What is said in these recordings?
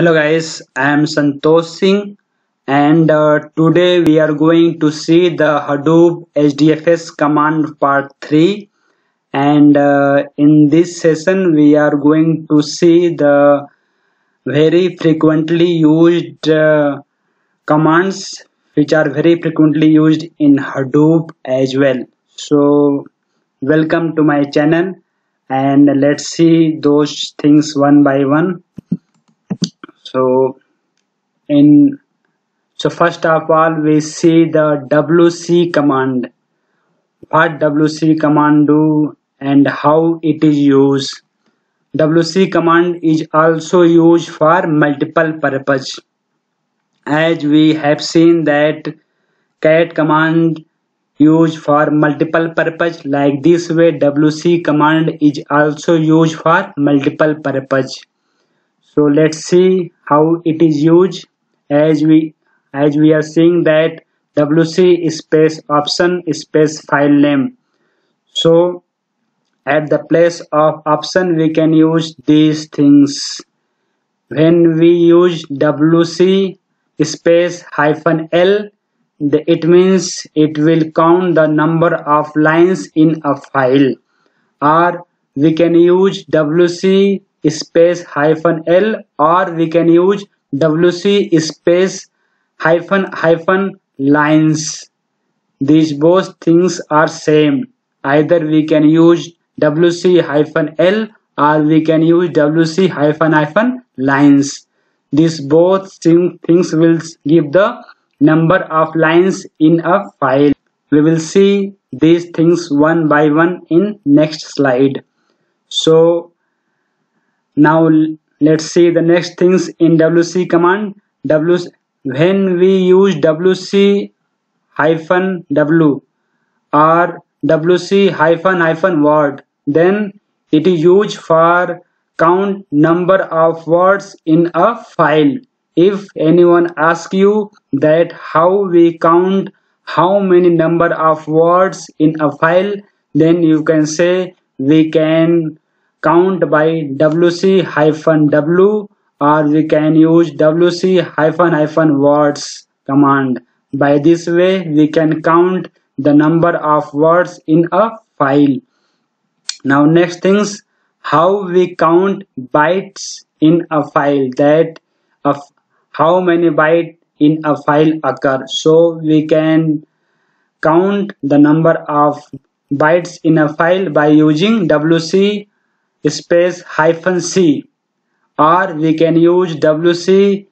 Hello guys, I am Santosh Singh and uh, today we are going to see the Hadoop HDFS command part 3 and uh, in this session we are going to see the very frequently used uh, commands which are very frequently used in Hadoop as well. So welcome to my channel and let's see those things one by one so in so first of all we see the wc command. What wc command do and how it is used? Wc command is also used for multiple purpose. As we have seen that cat command used for multiple purpose like this way wc command is also used for multiple purpose so let's see how it is used. As we as we are seeing that wc space option space file name. So at the place of option we can use these things. When we use wc space hyphen l the, it means it will count the number of lines in a file. Or we can use wc space hyphen L or we can use WC space hyphen hyphen lines. These both things are same. Either we can use WC hyphen L or we can use WC hyphen hyphen lines. These both things will give the number of lines in a file. We will see these things one by one in next slide. So now let's see the next things in wc command. W when we use wc hyphen w or wc hyphen hyphen word then it is used for count number of words in a file. If anyone asks you that how we count how many number of words in a file then you can say we can count by wc hyphen w or we can use wc hyphen hyphen words command. By this way we can count the number of words in a file. Now next things how we count bytes in a file that of how many byte in a file occur. So we can count the number of bytes in a file by using wc space hyphen c. Or we can use wc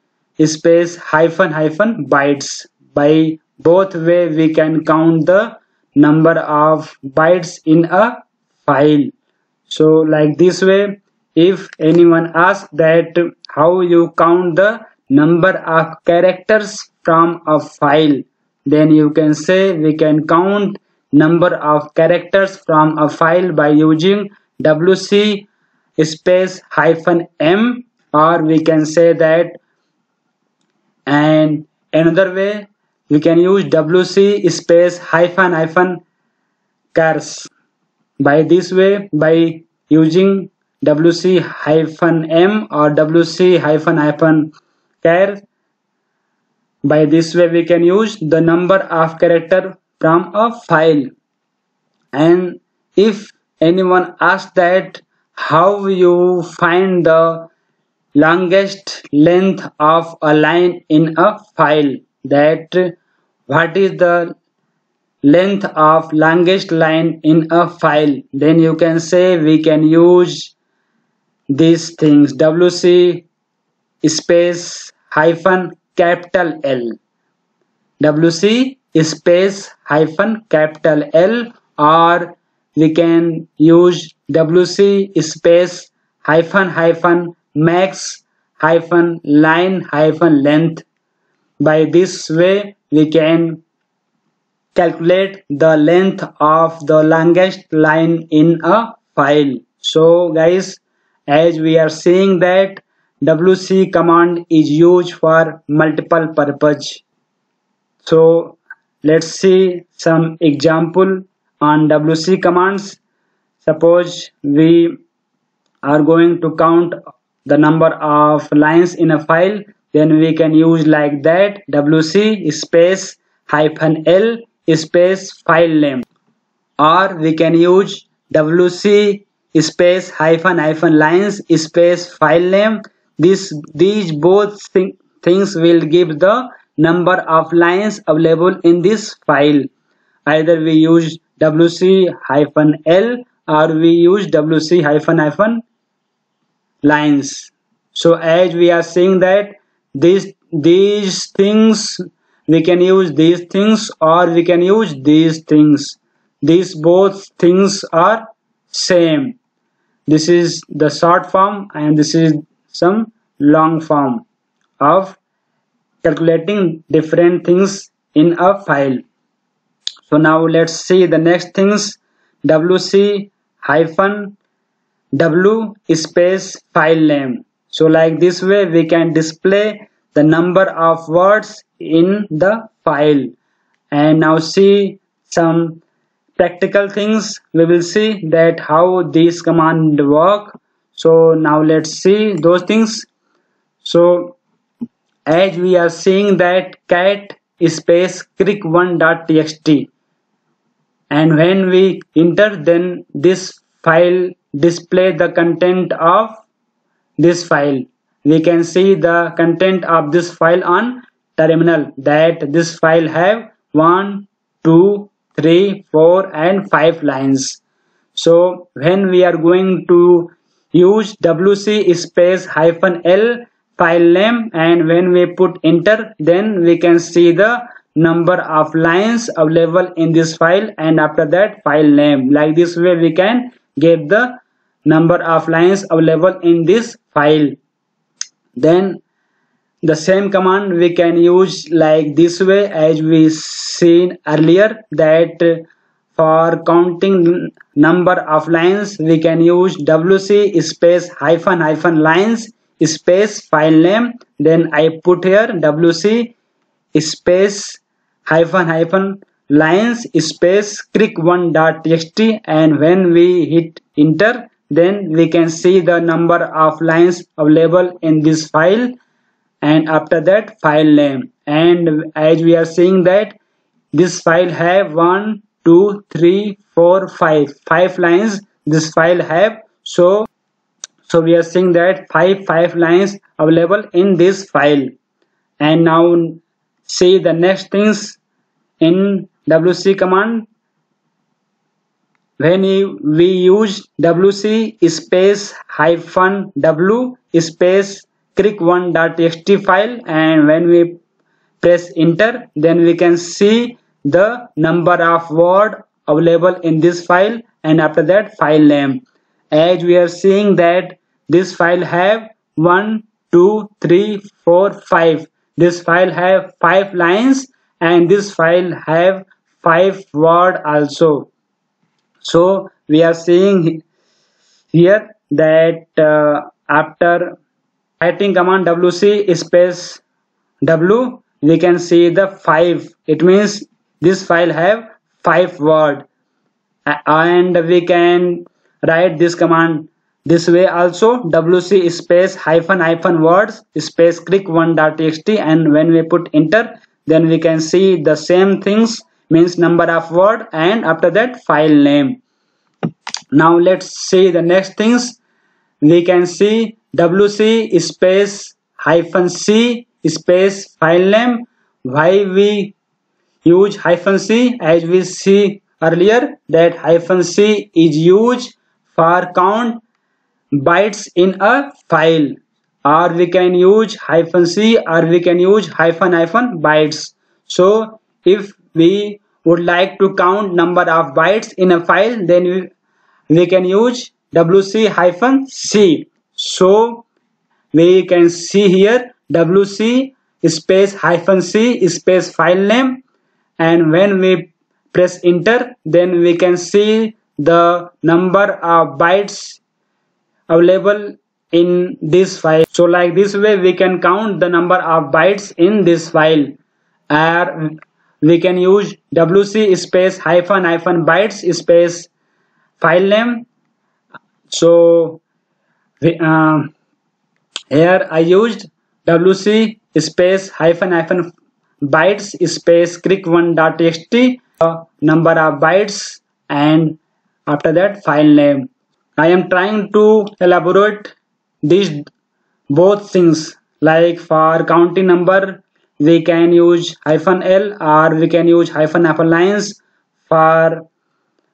space hyphen hyphen bytes. By both way we can count the number of bytes in a file. So like this way if anyone asks that how you count the number of characters from a file then you can say we can count number of characters from a file by using wc space hyphen m or we can say that and another way we can use wc space hyphen hyphen chars by this way by using wc hyphen m or wc hyphen hyphen char by this way we can use the number of character from a file. And if anyone asks that how you find the longest length of a line in a file? That what is the length of longest line in a file? Then you can say we can use these things. Wc space hyphen capital l. Wc space hyphen capital l or we can use wc space hyphen hyphen max hyphen line hyphen length. By this way we can calculate the length of the longest line in a file. So guys as we are seeing that wc command is used for multiple purpose. So let's see some example on wc commands suppose we are going to count the number of lines in a file then we can use like that wc space hyphen l space file name. Or we can use wc space hyphen hyphen lines space file name. This these both th things will give the number of lines available in this file. Either we use wc hyphen l or we use wc hyphen hyphen lines. So as we are seeing that these these things we can use these things or we can use these things. These both things are same. This is the short form and this is some long form of calculating different things in a file so now let's see the next things. Wc hyphen w space file name. So like this way we can display the number of words in the file. And now see some practical things. We will see that how these command work. So now let's see those things. So as we are seeing that cat space crick1.txt and when we enter then this file display the content of this file. We can see the content of this file on terminal that this file have one two three four and five lines. So when we are going to use wc space hyphen l file name and when we put enter then we can see the number of lines available in this file and after that file name. Like this way we can get the number of lines available in this file. Then the same command we can use like this way as we seen earlier that for counting number of lines we can use wc space hyphen hyphen lines space file name. Then i put here wc space hyphen hyphen lines space crick1.txt and when we hit enter then we can see the number of lines available in this file. And after that file name. And as we are seeing that this file have one two three four five. Five lines this file have. So so we are seeing that five five lines available in this file. And now see the next things in wc command. When we use wc space hyphen w space crick1.txt file and when we press enter then we can see the number of word available in this file and after that file name. As we are seeing that this file have one two three four five this file have five lines and this file have five word also. So we are seeing here that uh, after writing command wc space w we can see the five. It means this file have five word. And we can write this command this way also wc space hyphen hyphen words space crick1.txt and when we put enter then we can see the same things means number of word and after that file name. Now let's see the next things. We can see wc space hyphen c space file name. Why we use hyphen c? As we see earlier that hyphen c is used for count bytes in a file. Or we can use hyphen c or we can use hyphen hyphen bytes. So if we would like to count number of bytes in a file then we, we can use wc hyphen c. So we can see here wc space hyphen c space file name. And when we press enter then we can see the number of bytes available in this file. So like this way we can count the number of bytes in this file. Or we can use wc space hyphen hyphen bytes space file name. So uh, here I used wc space hyphen hyphen bytes space crick1.txt uh, number of bytes and after that file name I am trying to elaborate these both things. Like for counting number we can use hyphen L or we can use hyphen lines. For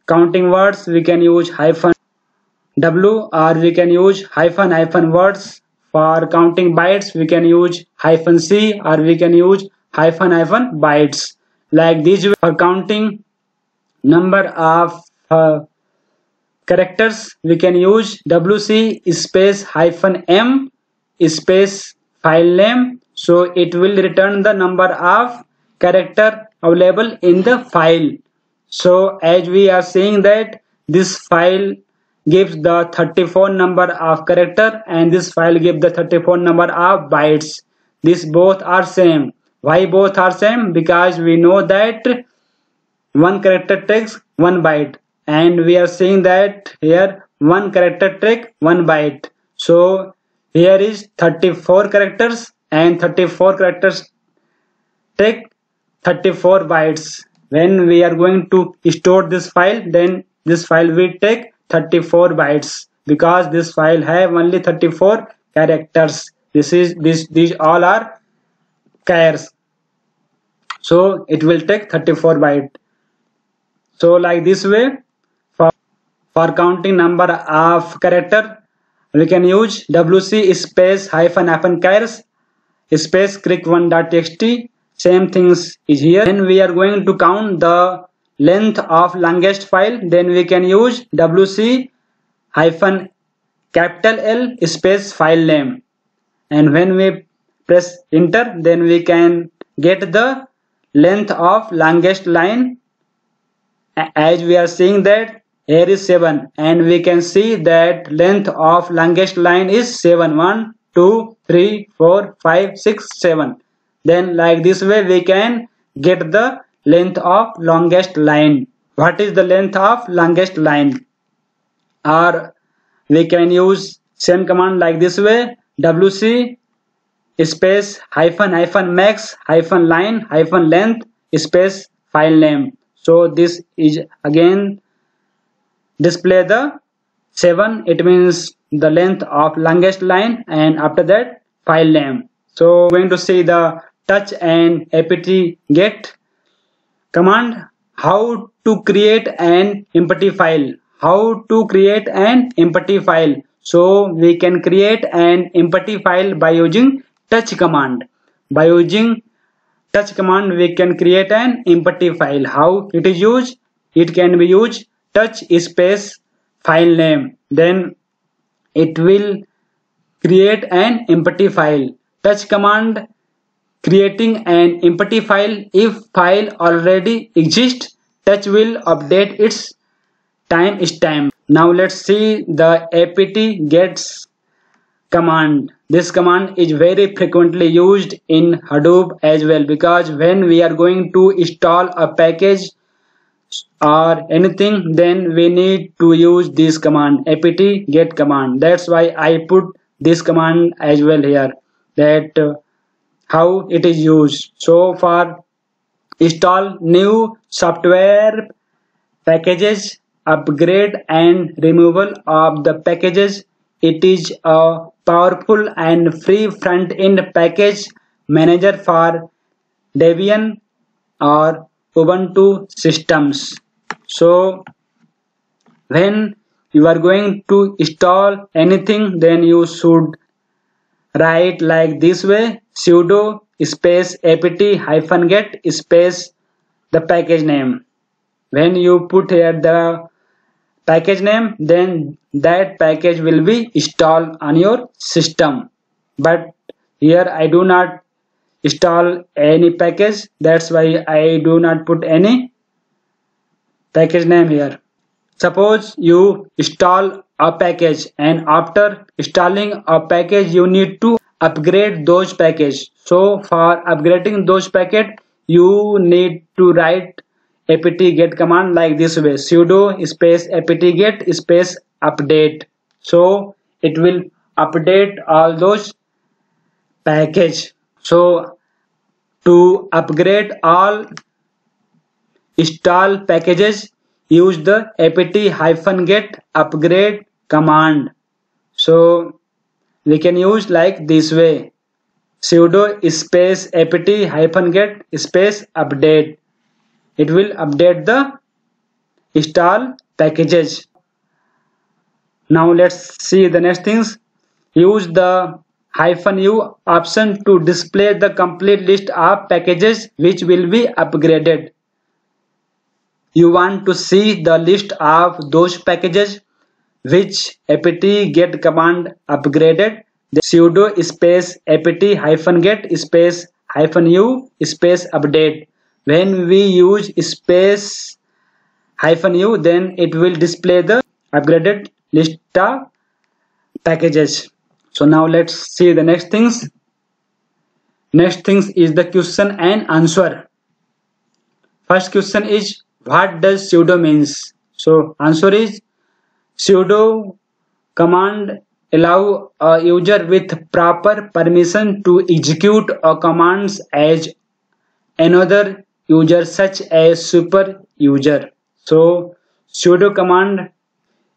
counting words we can use hyphen W or we can use hyphen hyphen words. For counting bytes we can use hyphen C or we can use hyphen hyphen bytes. Like this for counting number of uh, characters we can use wc space hyphen m space file name. So it will return the number of character available in the file. So as we are seeing that this file gives the 34 number of character and this file gives the 34 number of bytes. These both are same. Why both are same? Because we know that one character takes one byte and we are seeing that here one character take one byte. So here is 34 characters and 34 characters take 34 bytes. When we are going to store this file then this file will take 34 bytes. Because this file have only 34 characters. This is this these all are chars so it will take 34 byte. So like this way for counting number of character we can use wc space hyphen hyphen chars space crick1.txt same things is here. Then we are going to count the length of longest file. Then we can use wc hyphen capital L space file name. And when we press enter then we can get the length of longest line. As we are seeing that here is 7 and we can see that length of longest line is 7 1 2 3 4 5 6 7 then like this way we can get the length of longest line. What is the length of longest line? Or we can use same command like this way. Wc space hyphen hyphen max hyphen line hyphen length space file name. So this is again display the 7 it means the length of longest line and after that file name. So going to see the touch and apt get command how to create an empty file. How to create an empty file. So we can create an empty file by using touch command. By using touch command we can create an empty file. How it is used? It can be used touch space file name. Then it will create an empty file. Touch command creating an empty file. If file already exists touch will update its timestamp now let's see the apt gets command. This command is very frequently used in hadoop as well because when we are going to install a package or anything then we need to use this command apt get command. That's why i put this command as well here that uh, how it is used. So for install new software packages upgrade and removal of the packages. It is a powerful and free front-end package manager for debian or ubuntu systems. So when you are going to install anything then you should write like this way sudo space apt hyphen get space the package name. When you put here the package name then that package will be installed on your system. But here I do not install any package. That's why I do not put any package name here. Suppose you install a package and after installing a package you need to upgrade those package. So for upgrading those packet you need to write apt get command like this way. sudo space apt get space update. So it will update all those package. So to upgrade all install packages use the apt-get upgrade command. So we can use like this way. sudo space apt-get space update. It will update the install packages. Now let's see the next things. Use the hyphen u option to display the complete list of packages which will be upgraded. You want to see the list of those packages which apt get command upgraded. The sudo space apt hyphen get space hyphen u space update. When we use space hyphen u then it will display the upgraded list of packages so now let's see the next things. Next things is the question and answer. First question is what does sudo means? So answer is sudo command allow a user with proper permission to execute a commands as another user such as super user. So sudo command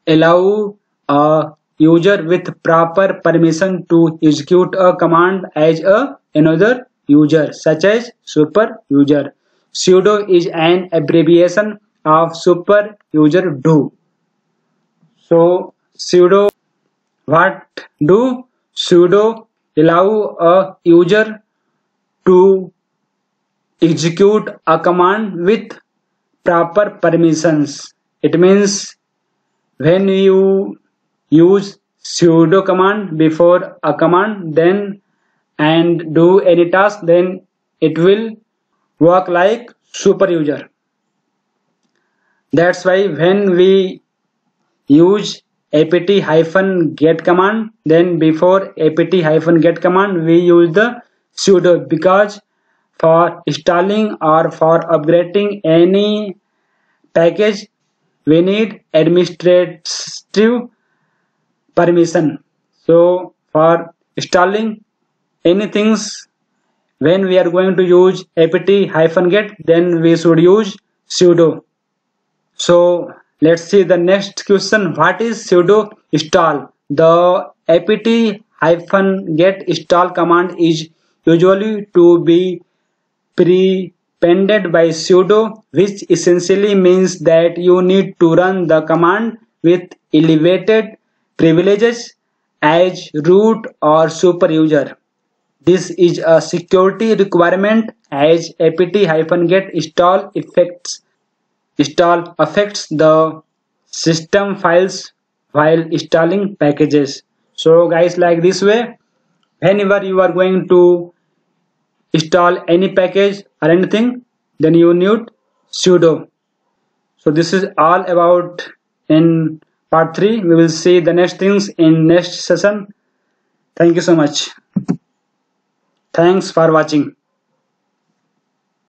allow a user with proper permission to execute a command as a another user such as super user Sudo is an abbreviation of super user do. So sudo what do? Sudo allow a user to execute a command with proper permissions. It means when you use sudo command before a command then and do any task then it will work like super user. That's why when we use apt hyphen get command then before apt hyphen get command we use the sudo because for installing or for upgrading any package we need administrative permission. So for installing anything when we are going to use apt-get then we should use sudo. So let's see the next question. What is sudo install? The apt-get install command is usually to be prepended by sudo which essentially means that you need to run the command with elevated privileges as root or super user this is a security requirement as apt-get install effects install affects the system files while installing packages. So guys like this way whenever you are going to install any package or anything then you need sudo. So this is all about in part 3 we will see the next things in next session. Thank you so much. Thanks for watching.